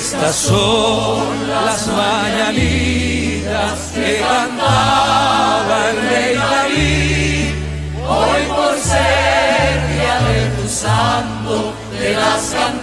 Estas son las mañanitas que cantaba el rey David. Hoy por ser día de tu santo, de las cantinas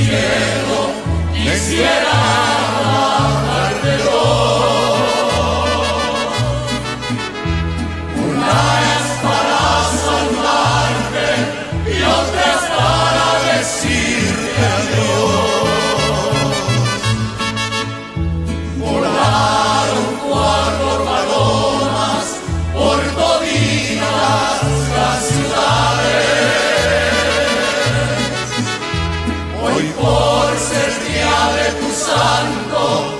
yes. Santo.